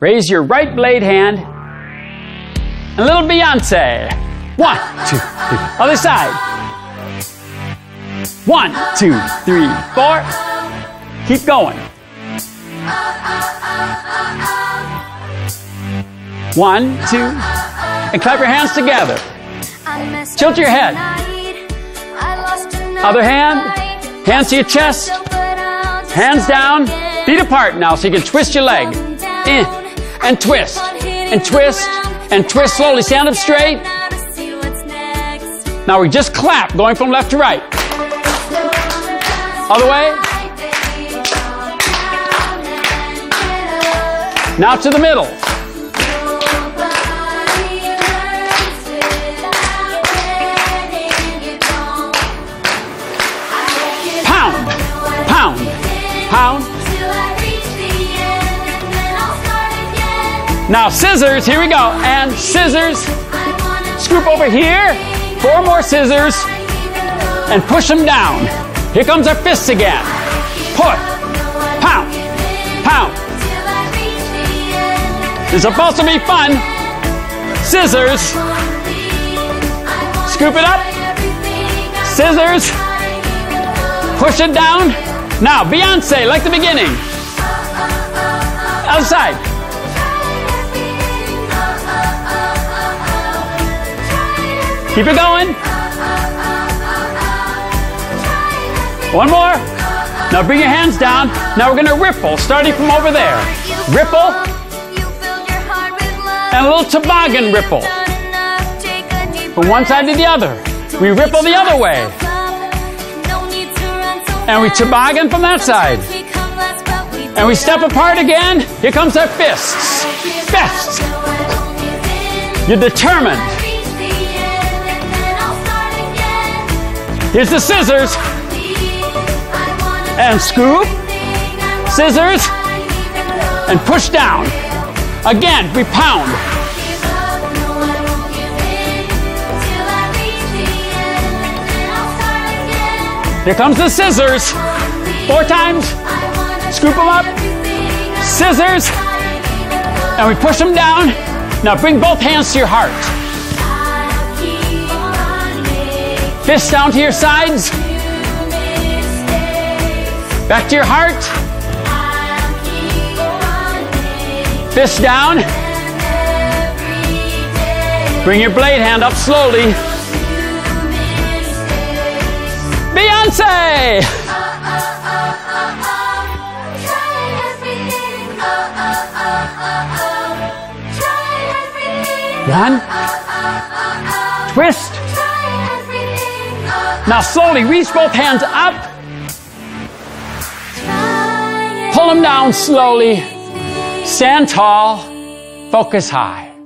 Raise your right blade hand. A little Beyonce. One, two, three. Other side. One, two, three, four. Keep going. One, two, and clap your hands together. Tilt your head. Other hand, hands to your chest, hands down, feet apart now so you can twist your leg. In and twist and twist and twist slowly. Stand up straight. Now we just clap going from left to right. Other way. Now to the middle. Pound, pound, pound. Now scissors, here we go. And scissors. Scoop over here. Four more scissors. And push them down. Here comes our fists again. Put. Pound. Pound. Is supposed to be fun. Scissors. Scoop it up. Scissors. Push it down. Now, Beyonce, like the beginning. Outside. Keep it going. One more. Now bring your hands down. Now we're going to ripple, starting from over there. Ripple and a little toboggan ripple. From one side to the other. We ripple the other way. And we toboggan from that side. And we step apart again. Here comes our fists. Fists. You're determined. Here's the scissors. And scoop. Scissors. And push down. Again, we pound. Here comes the scissors. Four times. Scoop them up. Scissors. And we push them down. Now bring both hands to your heart. Fists down to your sides. Back to your heart. Fist down. Bring your blade hand up slowly. Beyonce! One. Twist. Now slowly reach both hands up. Pull them down slowly. Stand tall. Focus high.